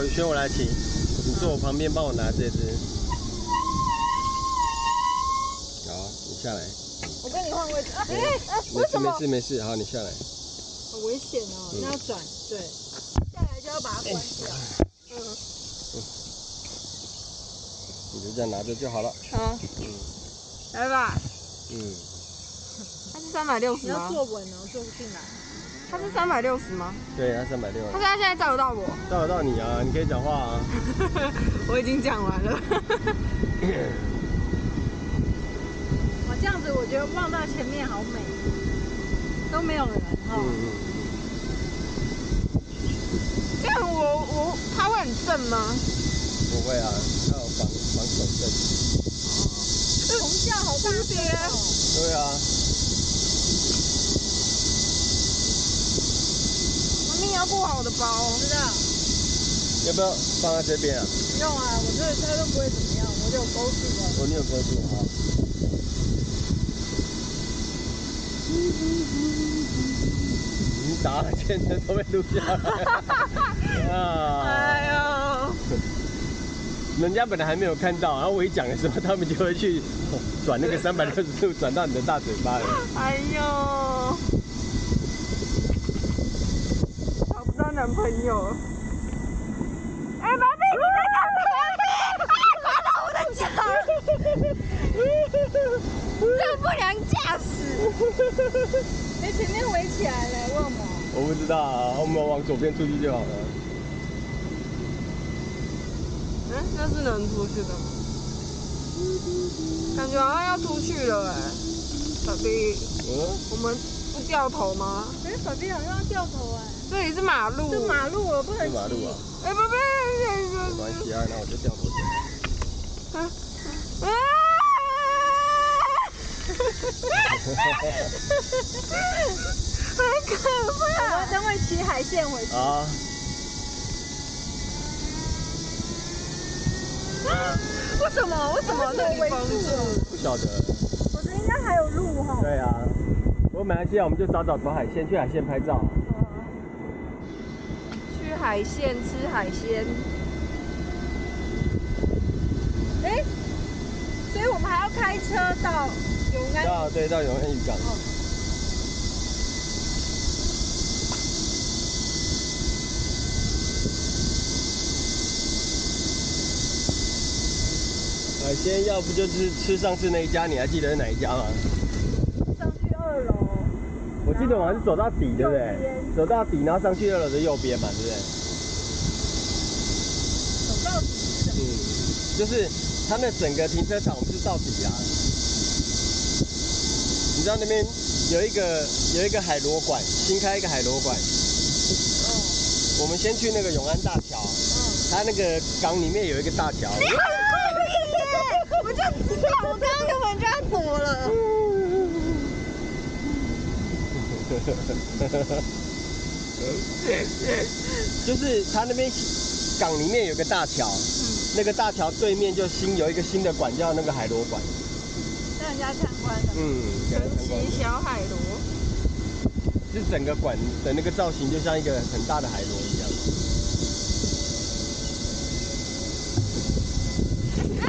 好，宇轩我来骑，你坐我旁边帮我拿这只。好，你下来。我跟你换位置。哎哎，为什么？没事没事，好，你下来。好危险哦，嗯那要转，对，下来就要把它关掉。嗯，你就这样拿着就好了。好，嗯来吧。嗯，它是三百六十你要？坐稳哦，坐不进来。它是三百六十吗？对，它三百六他。现在现在照得到我，照得到你啊，你可以讲话啊。我已经讲完了。哇，这样子我觉得望到前面好美，都没有人哈、嗯嗯。这样我我他会很正吗？不会啊，他有防防手震。虫叫好大声哦！对啊，我命要顾好我的包。知道，要不要放在这边啊？不用啊，我这车都不会怎么样，我就有勾住的。哦，你有勾住啊？你打全程都被录下来。啊！哎呦，人家本来还没有看到，然后我一讲的时候，他们就会去转那个三百六十度，转到你的大嘴巴里。哎呦，找不到男朋友。哎，宝贝，你在干嘛？抓到我的脚！这不良驾驶！哎，前面围起来了，为什么。我不知道啊，我们往左边出去就好了。嗯，那是能出去的吗？感觉好像要出去了哎、小弟，嗯，我们不掉头吗？哎，宝贝好像要掉头哎，这里是马路，这马路我，不能骑。是马路啊，哎，不不，没关系啊，那我就掉头啊。啊！很可我怕。等会骑海线回去。啊，为什么？为什么那里封住？不晓得。我觉得应该还有路哈。对啊，不过马来西亚我们就早早走海鲜，去海鲜拍照。去海鲜吃海鲜，哎，所以我们还要开车到永安。到对到永安渔港。海鲜要不就是吃上次那一家，你还记得是哪一家吗？我记得我还是走到底，对不对？走到底，然后上去二楼的右边嘛，对不对？走到底是？嗯，就是它那整个停车场，我们是到底啊。你知道那边有一个有一个海螺馆，新开一个海螺馆。我们先去那个永安大桥，它那个港里面有一个大桥。我就知道，我刚刚根本就要躲了。就是它那边港里面有个大桥，那个大桥对面就新有一个新的馆叫那个海螺馆。让人家参观的。嗯，神奇小海螺，就整个馆的那个造型就像一个很大的海螺一样。哎，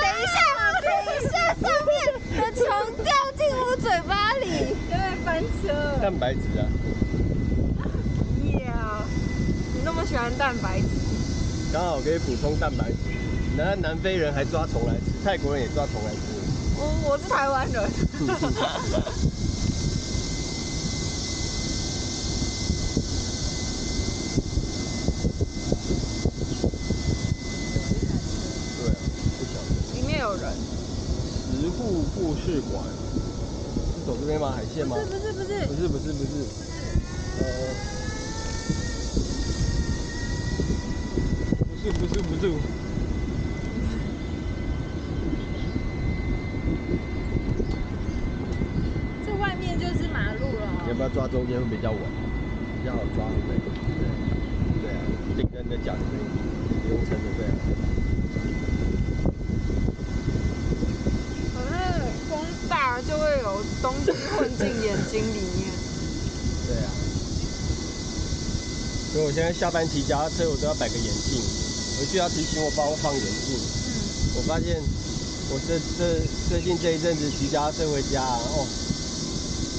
等一下，等一下，上面的虫掉进我嘴巴里。蛋白质啊，呀，你那么喜欢蛋白质？刚好可以补充蛋白质。南南非人还抓虫来吃，泰国人也抓虫来吃。我我是台湾人。对啊，不晓得。里面有人，石户故事馆，这边吗？海线吗？不是不是不是不是不是，呃，不是不是不是，这外面就是马路了哦。你要不要抓中间会比较稳，比较好抓，对不对？对对啊，顶着你的脚就可以，不用撑着，对啊。睛里面。对啊。所以我现在下班骑脚踏车，我都要摆个眼镜，回去要提醒我帮我放眼镜。嗯，我发现我这这最近这一阵子骑脚踏车回家，哦，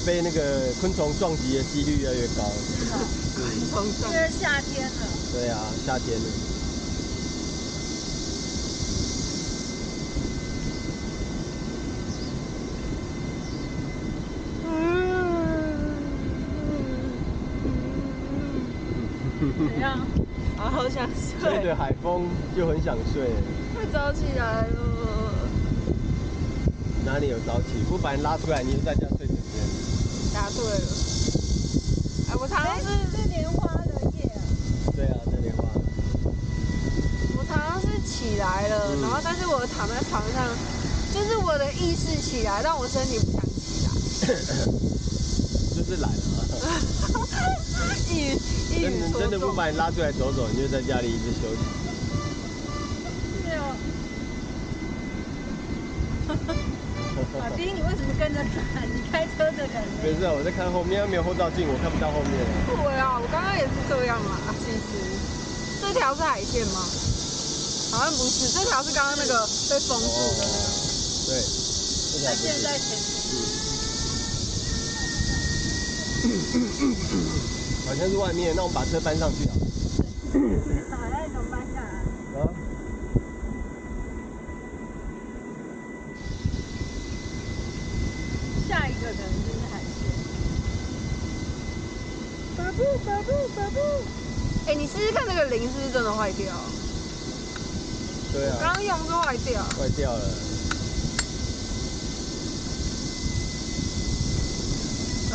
被那个昆虫撞击的几率越来越高。因为夏天了，对啊，夏天了。怎样？啊，好想睡，吹着海风就很想睡。快早起来了。哪里有早起？不把你拉出来，你就在家睡整天。答对了。哎，我常常哎，是，是是莲花的叶，对啊，这莲花。我常常是起来了，嗯然后但是我躺在床上，就是我的意识起来，但我身体不想起来。就是懒了啊！一语一真的真的不。把你拉出来走走，你就在家里一直休息。对哦。马丁，你为什么跟着转？你开车的人呢？没事啊，我在看后面，没有后照镜，我看不到后面。对啊，我刚刚也是这样嘛。其实这条是海线吗？好像不是，这条是刚刚那个被封住的那个。对，这条他不是现在。好像是外面，那我们把车搬上去好了。好，那你怎么搬下来？啊？下一个可能就是海鲜。巴布巴布巴布。哎、你试试看那个铃是不是真的坏掉？对啊，刚刚用是坏掉。坏掉了。呃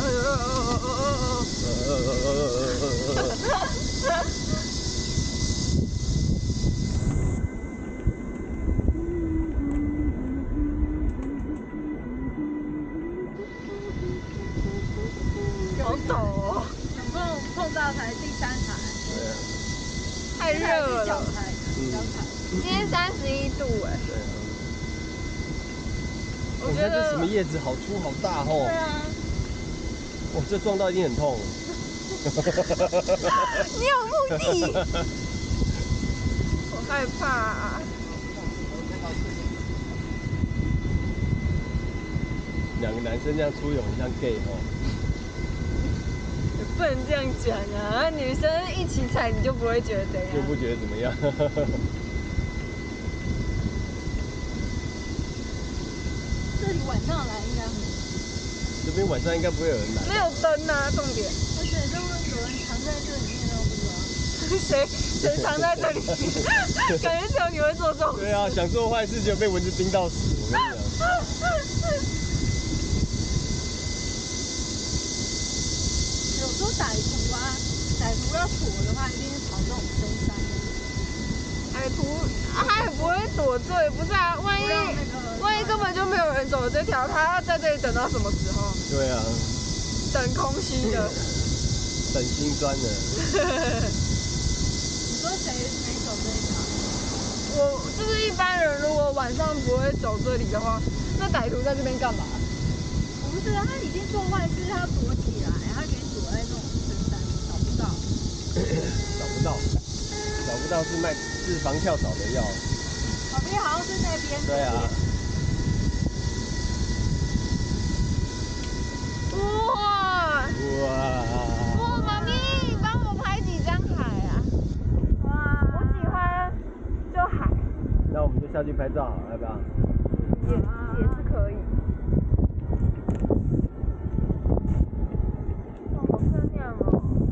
呃呃呃呃呃呃。呃呃呃呃呃呃呃。好陡哦，总共碰到才第三台，对啊，太热了。今天三十一度哎。我觉我看这什么得叶子好粗好大哦对！啊，哇，这撞到一定很痛。你有目的。我害怕、两个男生这样出泳很像 gay 哦。不能这样讲啊！女生一起踩你就不会觉得怎样。就不觉得怎么样。这里晚上来应该很，这边晚上应该不会有人来。没有灯啊，重点。而且都有人藏在这里面都不知道。谁谁藏在这里？感觉只有你会做这种。对啊，想做坏事就被蚊子叮到死。我跟你讲。有时候歹徒啊，歹徒要躲的话，一定歹徒啊他也不会躲罪，不是啊？万一万一根本就没有人走这条，他要在这里等到什么时候？对啊，等空虚的。等心酸的。你说谁没走这一条？我就是一般人，如果晚上不会走这里的话，那歹徒在这边干嘛？不是啊，他已经做坏事，他要躲起来，他可以躲在这种深山，找不到。找不到，找不到是卖是防跳蚤的药。旁边好像是那边。对啊，哇哇，哇，妈咪，帮我拍几张海啊！哇，我喜欢就海，那我们就下去拍照好了，要不要？也也是可以。哇好漂亮哦！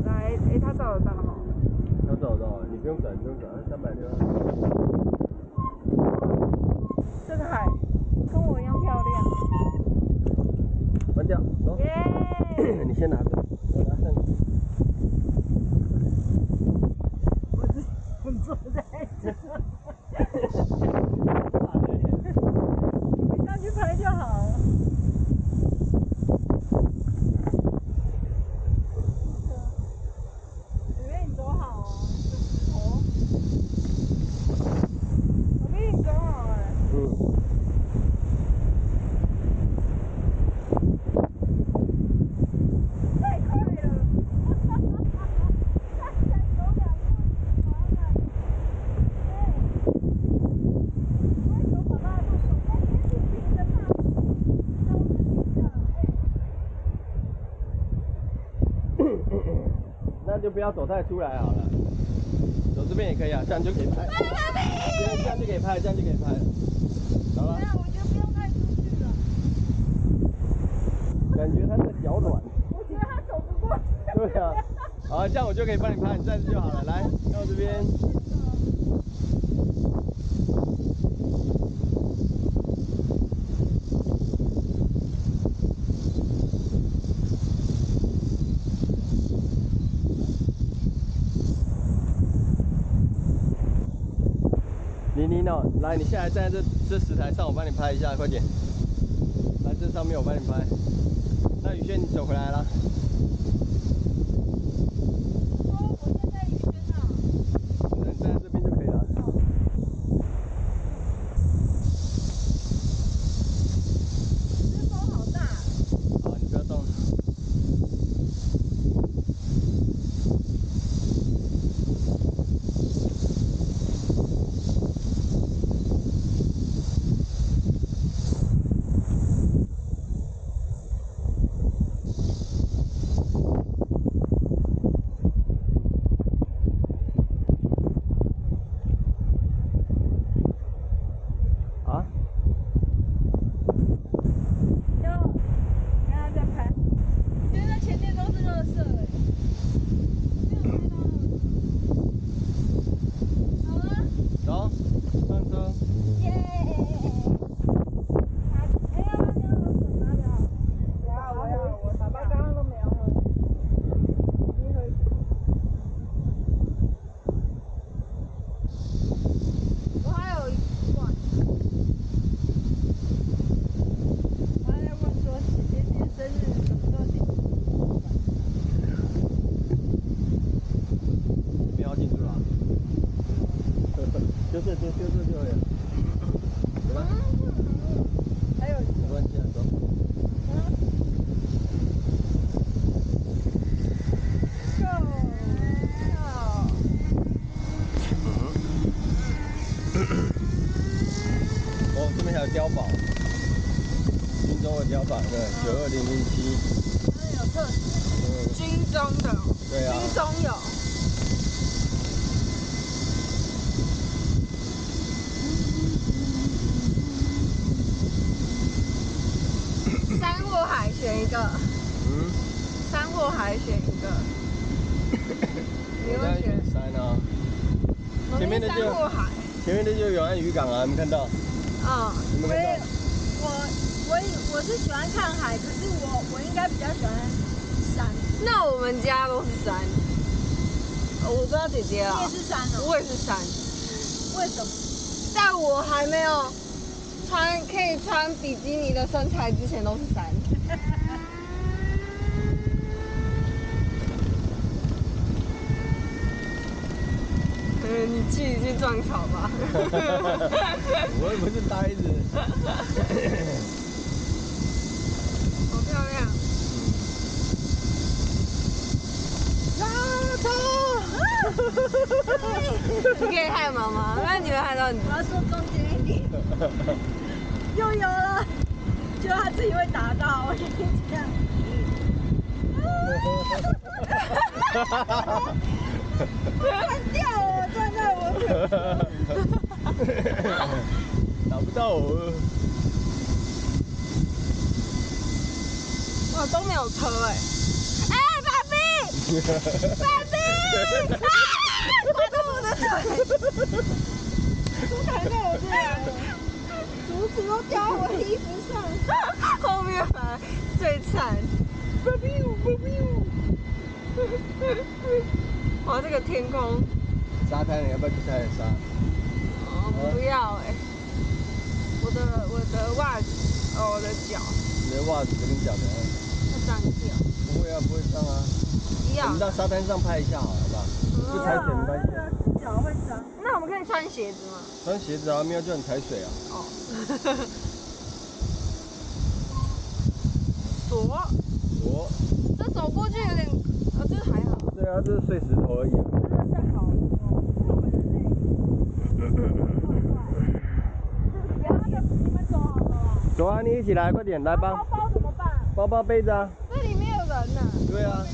来，哎，他照得到哦。要走走，你不用转，不用转，三百六。这个海跟我一样漂亮。关掉，走。耶！你先拿着，我拿上去。我坐在这，你们下去拍就好了。以为你走好哦。哦。我比你走好哎。嗯。就不要走太出来好了，走这边也可以啊，这样就可以拍。这样这样就可以拍，这样就可以拍了。好了，我觉得不用太出去了。感觉他的脚软。我觉得他走不过去。对啊，好，这样我就可以帮你拍，你站着就好了。来，到这边。来，你现在站在这这石台上，我帮你拍一下，快点。来，这上面我帮你拍。那宇轩，你走回来了。说我现在雨轩啊，你站在这边就可以了。这风好大。好，你不要动。啊？哟，看他在拍，觉得前面都是垃圾哎。没有拍到垃圾。好了，走，上车。耶！哎，要不要你要喝水吗？要。要，我要，我爸爸刚刚都没有喝。你喝一口。我还有一罐。他在问说姐姐生日什么时候庆祝？你不要进去了。就是就就这就有。走吧，还有没关系啊，走。哦，这边还有碉堡，军中的碉堡，对，九二零零七。有特嗯，军中的，对啊。军中有。山或海选一个，嗯，山或海选一个。你会选选？山啊，前面的就山或海。前面的就是永安渔港啊，有没看到？嗯，有没有看到？我我我是喜欢看海，可是我我应该比较喜欢山。那我们家都是山。呃我不知道姐姐啊你也，是山哦？我也是山，为什么？在我还没有穿可以穿比基尼的身材之前都是山。嗯，你自己去撞桥吧。我又不是呆子。好漂亮。拉头。你可以害妈妈，那你们害到你。我要坐中间一点。又有了，就他自己会打到，我跟你讲。断掉了，断在我腿上。打不到我。哇，都没有车哎、哎、爸比，爸比，啊！打到我的腿，都弹到我这来了，竹子都掉我衣服上。后面反而最惨。爸比，爸比，哇，这个天空，沙滩，你要不要去踩点沙？哦，不要哎、我的我的袜子，哦，我的脚你的袜子跟你脚的，会脏掉，不会啊，不会脏啊。不要我们。到沙滩上拍一下好了，好不好？不踩水没关系。那个脚会脏。那我们可以穿鞋子吗？穿鞋子啊，没有叫你踩水啊。哦。左，我，这走过去有点，啊，这还好。对啊，这是碎石头而已啊。那这好哦，这么人类。不要的，你们走好了啦。走啊，你一起来，快点来包吧。包包怎么办？包包背着啊。这里面有人呢。对啊。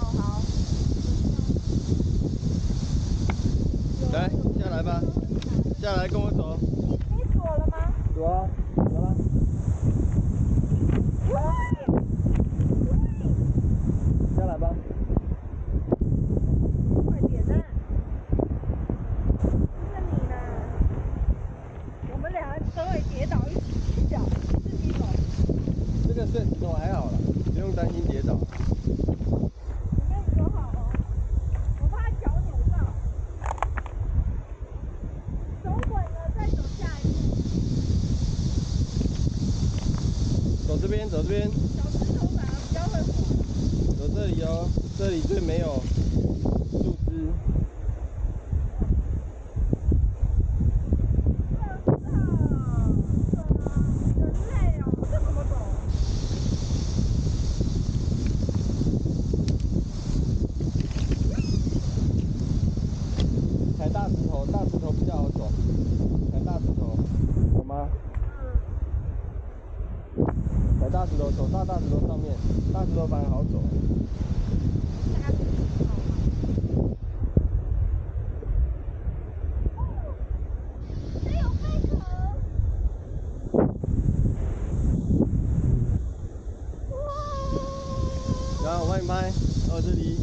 哦，好。来，下来吧，下来跟我走。你锁了吗？走啊，走啊。下来吧。快点呐！那你呢？我们俩都会跌倒，一起起脚，自己走。这个碎石头还好了，不用担心跌倒。你跟你走好哦，我怕脚扭到。走稳了再走下一步。走这边，走这边，小石头反而比较会。走这里哦，这里最没有树枝。真累哦，这怎么走？踩大石头，大石头比较好走。踩大石头，好吗？踩大石头，走大大石头上面，大石头反而好走吗？这有贝壳。哇！然后我帮你拍，到这里。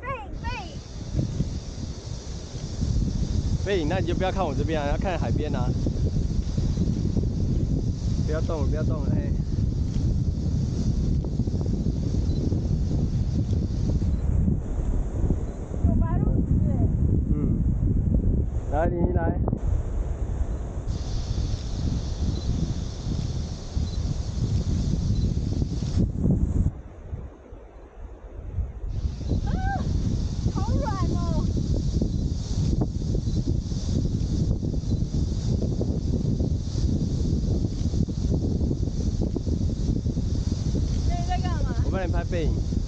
背背。背影，那你就不要看我这边啊，要看海边啊。不要动了，不要动了，哎。有白鹭鸶哎。嗯。来，你来。啊，好软哦。那你在干嘛？我拍拍背影。